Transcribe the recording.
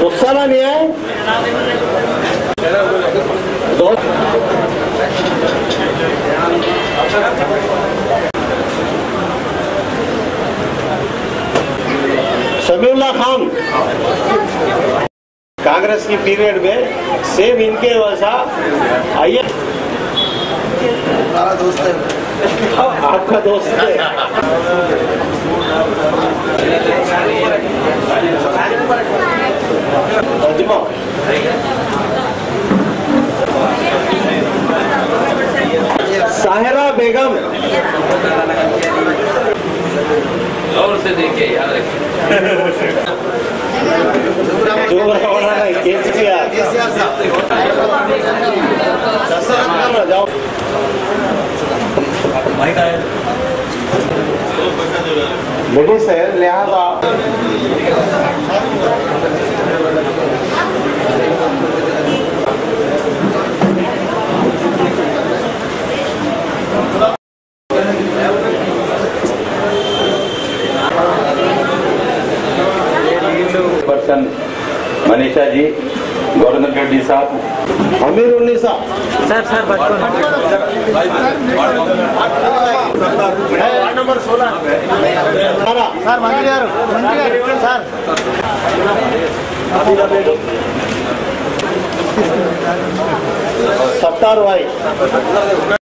गुस्सा नहीं है दो शमीउल्ला खान कांग्रेस की पीरियड में सेम इनके वैसा आइए दोस्त है आपका दोस्त है। साहिरा बेगम। गौर से देखिए याद रखिए। जो रवाना है केसीआर केसीआर। साहब दशरथ करना जाओ लेडीज़ है लिहाजा। पर्सन मनीषा जी गवर्नर रेड्डी साहब अमीर उन्नी साहब सर सर बचपन नंबर सोलह सर मंत्री सत्तार भाई